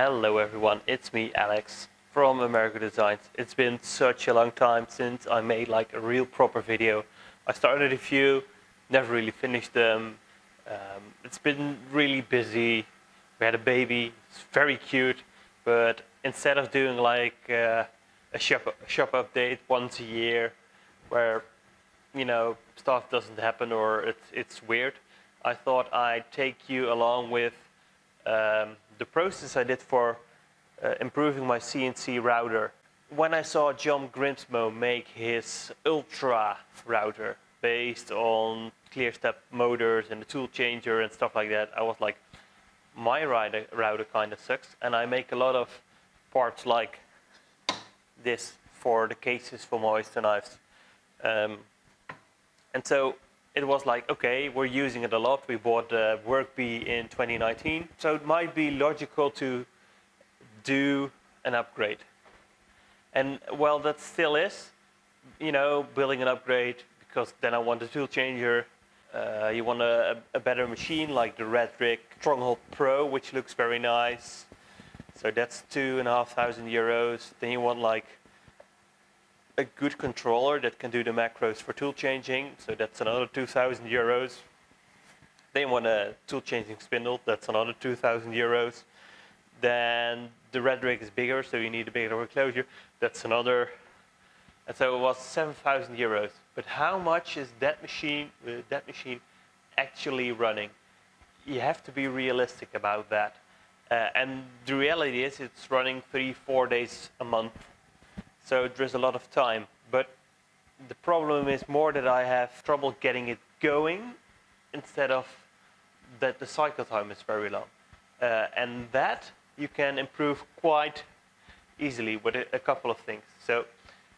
Hello everyone, it's me Alex from America Designs. It's been such a long time since I made like a real proper video. I started a few, never really finished them. Um, it's been really busy. We had a baby, it's very cute, but instead of doing like uh, a shop, shop update once a year where you know stuff doesn't happen or it's, it's weird, I thought I'd take you along with um, the process I did for uh, improving my CNC router. When I saw John Grimsmo make his Ultra router based on ClearStep motors and the tool changer and stuff like that, I was like, my router, router kind of sucks. And I make a lot of parts like this for the cases for my oyster knives. Um, and so it was like, okay, we're using it a lot. We bought uh, WorkBee in 2019. So it might be logical to do an upgrade. And well, that still is, you know, building an upgrade because then I want a tool changer. Uh, you want a, a, better machine like the Ratrig Stronghold Pro, which looks very nice. So that's two and a half thousand euros. Then you want like a good controller that can do the macros for tool changing, so that's another 2,000 euros. They want a tool changing spindle, that's another 2,000 euros. Then the Ratrig is bigger, so you need a bigger enclosure, that's another. And so it was 7,000 euros. But how much is that machine, uh, that machine actually running? You have to be realistic about that. Uh, and the reality is it's running three, four days a month so there's a lot of time. But the problem is more that I have trouble getting it going instead of that the cycle time is very long. Uh, and that you can improve quite easily with a, a, couple of things. So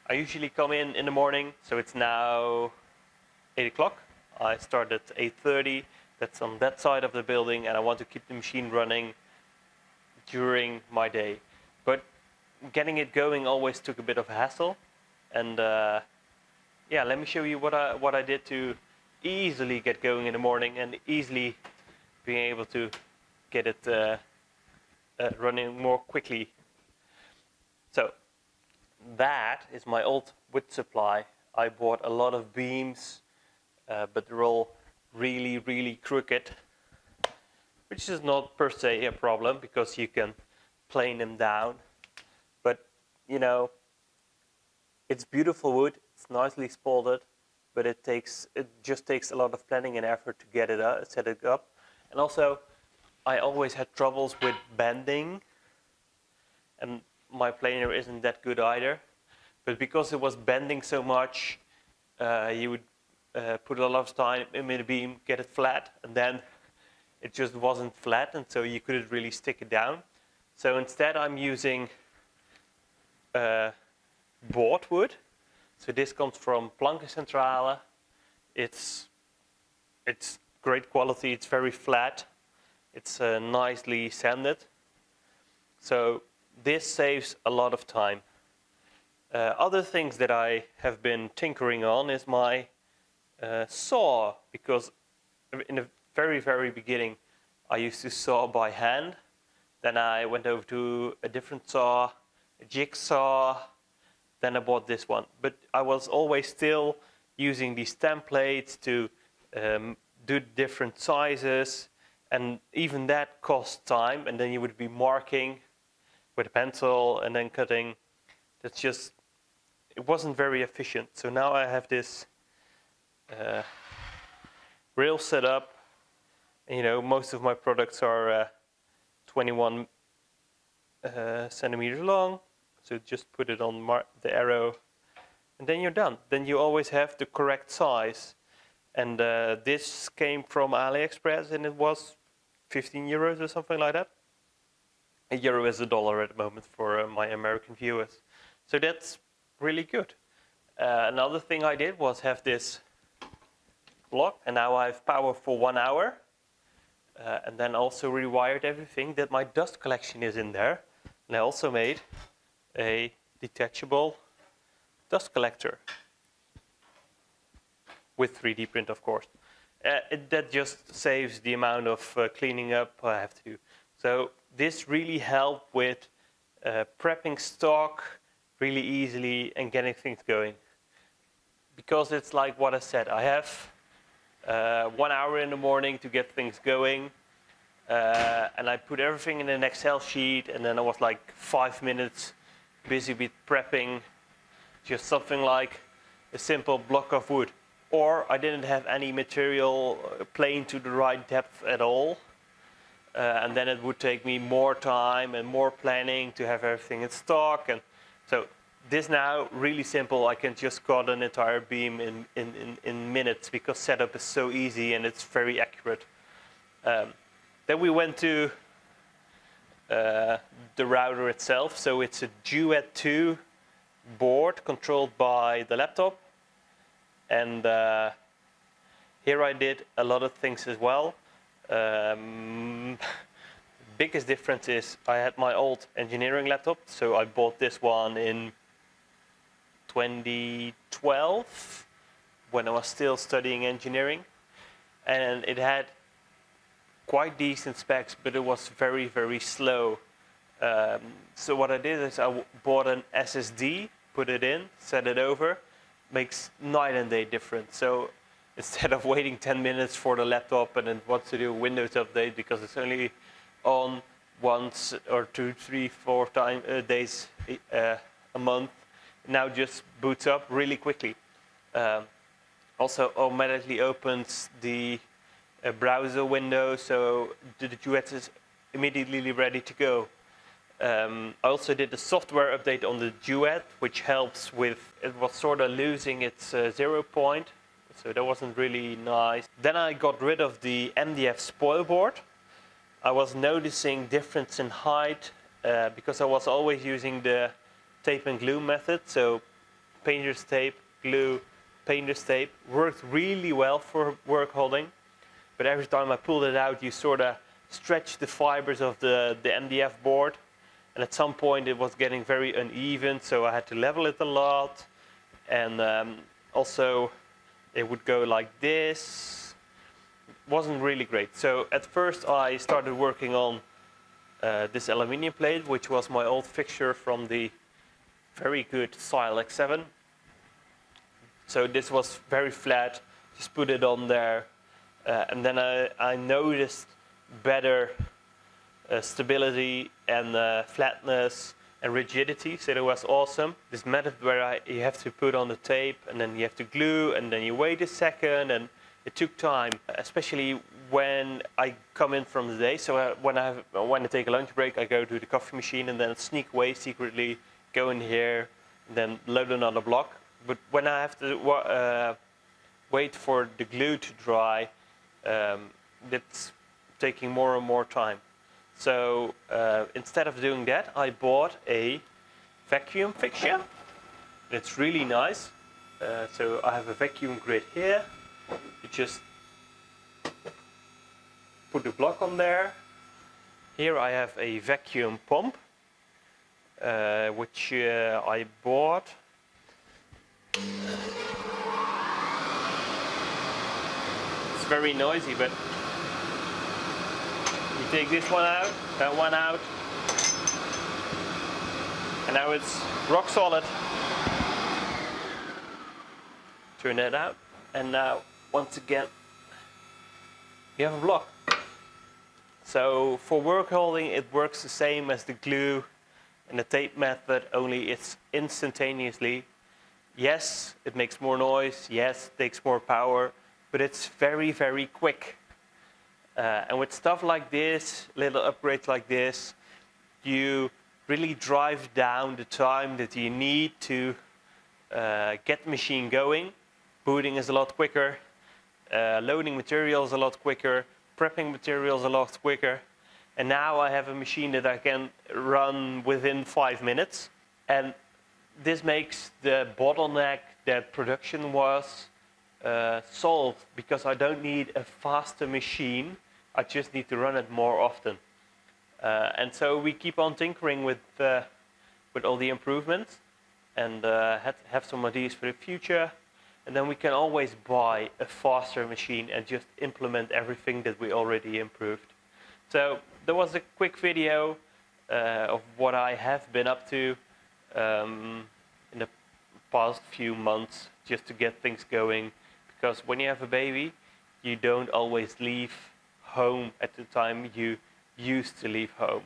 I usually come in in the morning, so it's now 8 o'clock. I start at 8.30, that's on that side of the building, and I want to keep the machine running during my day. Getting it going always took a bit of a hassle. And uh, yeah, let me show you what I, what I did to easily get going in the morning and easily being able to get it uh, uh, running more quickly. So that is my old wood supply. I bought a lot of beams, uh, but they're all really, really crooked, which is not per se a problem because you can plane them down you know, it's beautiful wood, it's nicely spalted, but it takes it just takes a lot of planning and effort to get it up, set it up. And also, I always had troubles with bending, and my planer isn't that good either. But because it was bending so much, uh, you would uh, put a lot of time in the beam, get it flat, and then it just wasn't flat, and so you couldn't really stick it down. So instead, I'm using uh, board wood. So this comes from Plankencentrale. It's, it's great quality, it's very flat. It's uh, nicely sanded. So this saves a lot of time. Uh, other things that I have been tinkering on is my uh, saw, because in the very, very beginning, I used to saw by hand. Then I went over to a different saw jigsaw, then I bought this one. But I was always still using these templates to um, do different sizes, and even that cost time, and then you would be marking with a pencil and then cutting. That's just, it wasn't very efficient. So now I have this uh, rail set up. You know, most of my products are uh, 21 uh, centimeters long. So just put it on the arrow and then you're done. Then you always have the correct size. And uh, this came from AliExpress and it was 15 euros or something like that. A euro is a dollar at the moment for uh, my American viewers. So that's really good. Uh, another thing I did was have this block and now I have power for one hour. Uh, and then also rewired everything that my dust collection is in there. And I also made a detachable dust collector with 3D print, of course. Uh, it, that just saves the amount of uh, cleaning up I have to do. So this really helped with uh, prepping stock really easily and getting things going. Because it's like what I said, I have uh, one hour in the morning to get things going. Uh, and I put everything in an Excel sheet, and then I was like five minutes busy with prepping just something like a simple block of wood. Or I didn't have any material uh, plane to the right depth at all. Uh, and then it would take me more time and more planning to have everything in stock. And so this now, really simple, I can just cut an entire beam in, in, in, in minutes because setup is so easy and it's very accurate. Um, then we went to uh, the router itself. So it's a Duet 2 board controlled by the laptop. And uh, here I did a lot of things as well. Um, biggest difference is I had my old engineering laptop, so I bought this one in 2012 when I was still studying engineering. And it had quite decent specs, but it was very, very slow. Um, so what I did is I bought an SSD, put it in, set it over, makes night and day difference. So instead of waiting 10 minutes for the laptop and then wants to do Windows update because it's only on once or two, three, four time, uh, days uh, a month, now just boots up really quickly. Um, also automatically opens the uh, browser window, so the duet is immediately ready to go. Um, I also did a software update on the Duet, which helps with, it was sort of losing its uh, zero point, so that wasn't really nice. Then I got rid of the MDF spoil board. I was noticing difference in height uh, because I was always using the tape and glue method, so painter's tape, glue, painter's tape, worked really well for work holding, but every time I pulled it out, you sort of stretch the fibers of the, the MDF board, and at some point it was getting very uneven, so I had to level it a lot. And um, also it would go like this. Wasn't really great. So at first I started working on uh, this aluminium plate, which was my old fixture from the very good Silex 7. So this was very flat, just put it on there. Uh, and then I, I noticed better uh, stability and uh, flatness and rigidity. So it was awesome. This method where I, you have to put on the tape and then you have to glue and then you wait a second and it took time, especially when I come in from the day. So uh, when I have, when I take a lunch break, I go to the coffee machine and then sneak away secretly, go in here, and then load another block. But when I have to uh, wait for the glue to dry, um, it's taking more and more time. So uh, instead of doing that, I bought a vacuum fixture. It's really nice. Uh, so I have a vacuum grid here. You just put the block on there. Here I have a vacuum pump, uh, which uh, I bought. Very noisy, but you take this one out, that one out, and now it's rock solid. Turn that out, and now once again, you have a block. So for work holding, it works the same as the glue and the tape method, only it's instantaneously. Yes, it makes more noise, yes, it takes more power, but it's very, very quick. Uh, and with stuff like this, little upgrades like this, you really drive down the time that you need to uh, get the machine going. Booting is a lot quicker, uh, loading materials a lot quicker, prepping materials a lot quicker. And now I have a machine that I can run within five minutes. And this makes the bottleneck that production was uh, solved because I don't need a faster machine. I just need to run it more often. Uh, and so we keep on tinkering with, uh, with all the improvements and uh, have, some ideas for the future. And then we can always buy a faster machine and just implement everything that we already improved. So there was a quick video uh, of what I have been up to um, in the past few months just to get things going. Because when you have a baby, you don't always leave home at the time you used to leave home.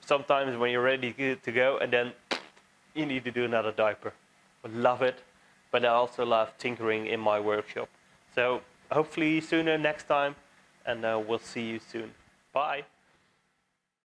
Sometimes when you're ready to go and then you need to do another diaper. I love it, but I also love tinkering in my workshop. So hopefully sooner next time and uh, we'll see you soon. Bye.